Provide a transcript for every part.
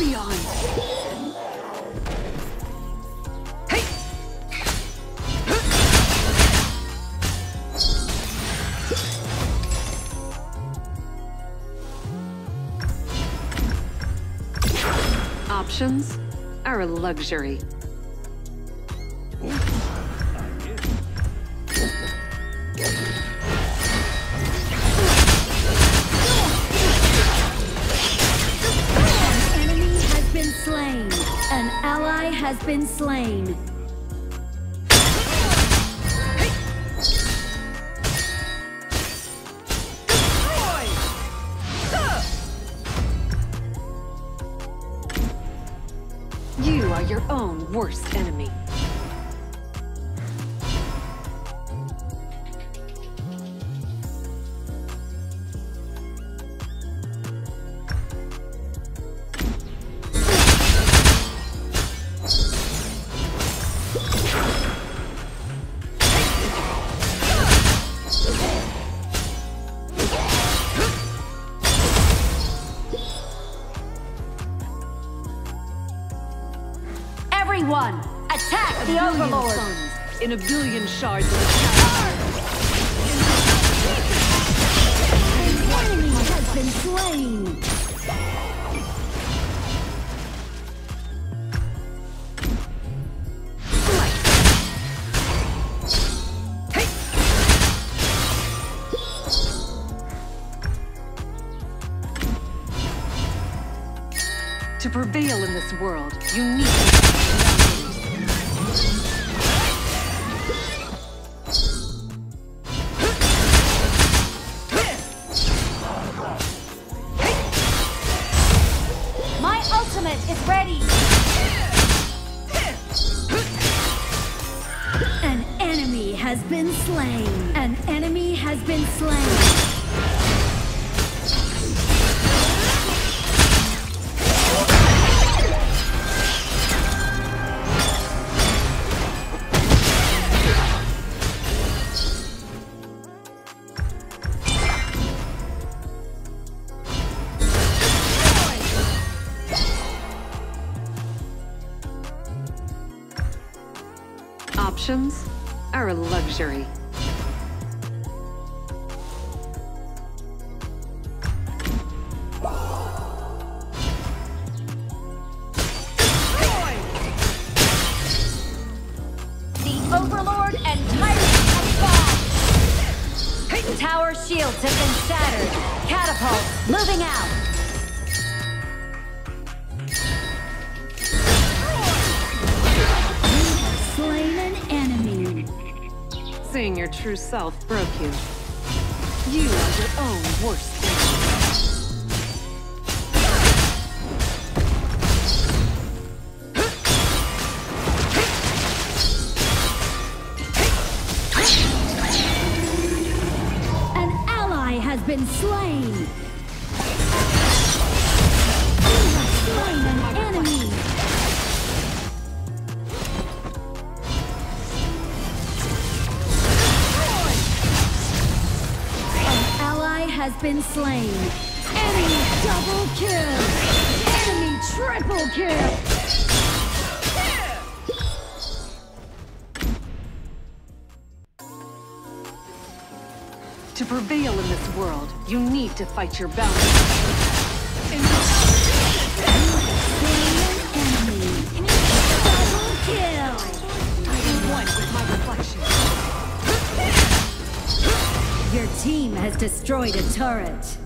beyond. Options are a luxury. Been slain. You are your own worst enemy. In a billion shards of. An enemy has been slain. To prevail in this world, you need options are a luxury. Moving out. Slain an enemy. Seeing your true self broke you. You are your own worst enemy. An ally has been slain. Been slain. Enemy double kill. Enemy triple kill. To prevail in this world, you need to fight your battles. Team has destroyed a turret.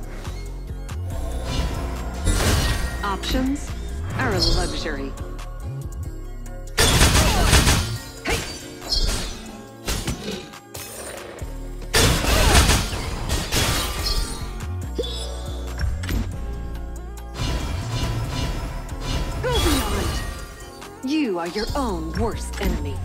Options are a luxury. Go beyond. You are your own worst enemy.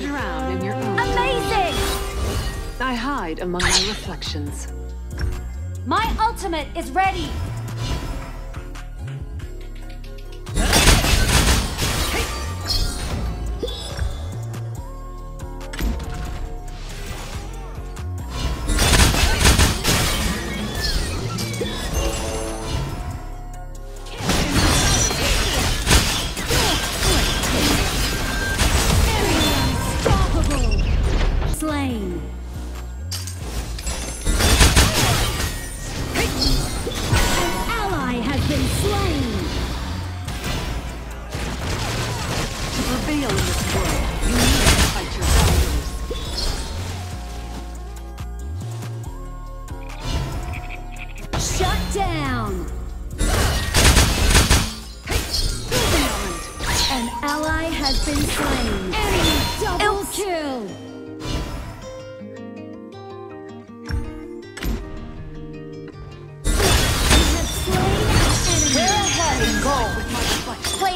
Drown in your own. Amazing. I hide among my reflections. My ultimate is ready.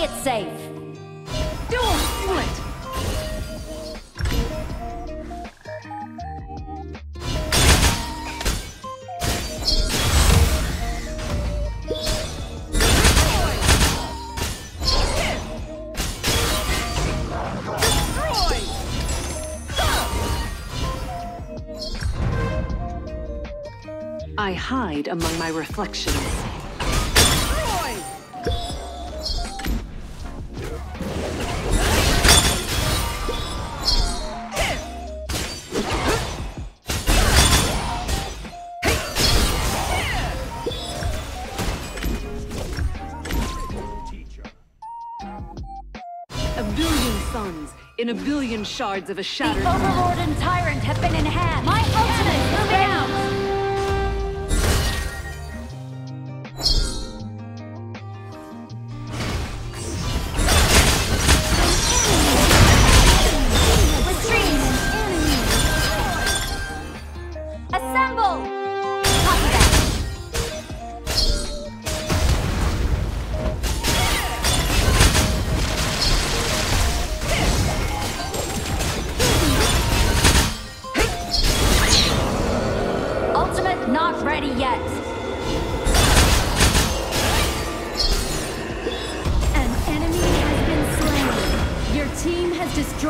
Play it safe. I hide among my reflections. Suns in a billion shards of a The Overlord and Tyrant have been enhanced. My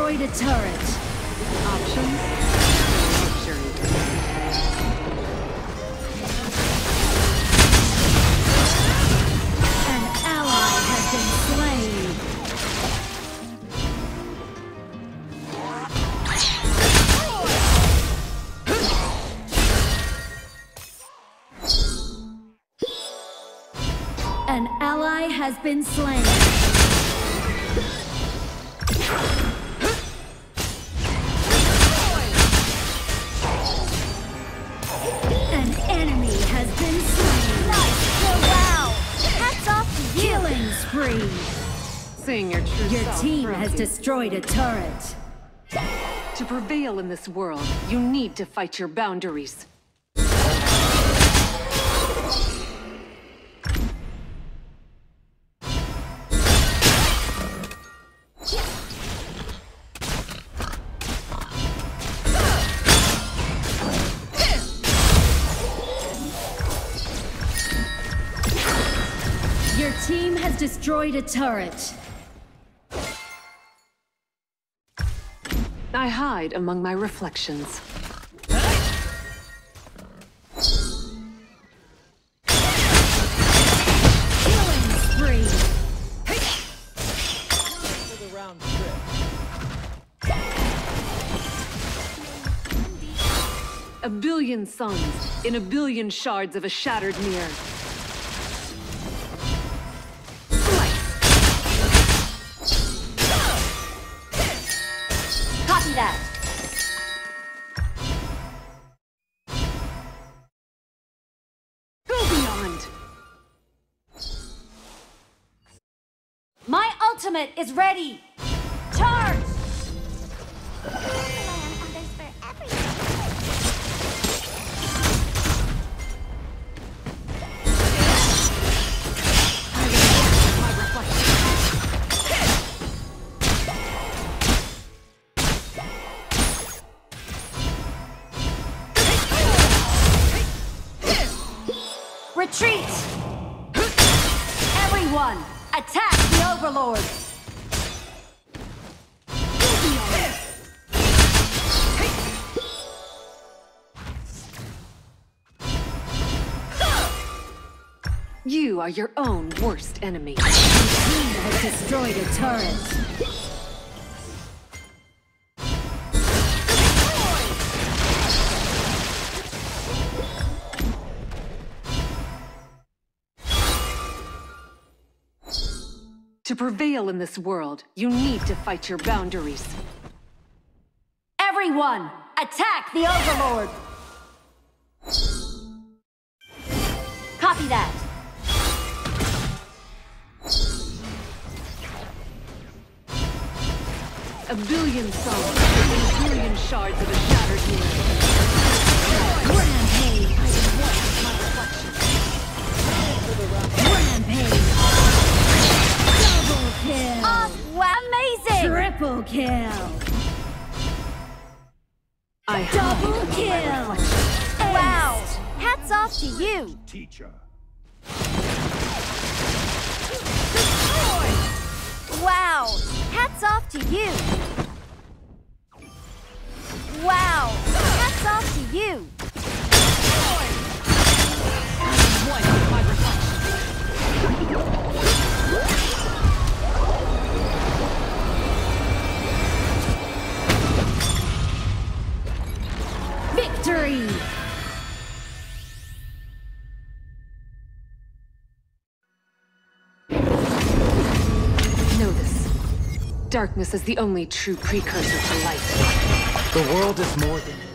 destroyed a turret. options. An ally has been slain. An ally has been slain. Seeing your true Your team has you. destroyed a turret. To prevail in this world, you need to fight your boundaries. Destroyed a turret. I hide among my reflections. A billion suns in a billion shards of a shattered mirror. That. Go beyond! My ultimate is ready. You are your own worst enemy. Team has destroyed a turret. To prevail in this world, you need to fight your boundaries. Everyone, attack the Overlord! Copy that. A billion souls a billion shards of a shattered universe. Rampage! Rampage! Double kill! Oh, amazing! Triple kill! I Double kill! Wow! Hats off to you! Teacher. Wow! Hats off to you! Wow! Hats off to you! Darkness is the only true precursor to light. The world is more than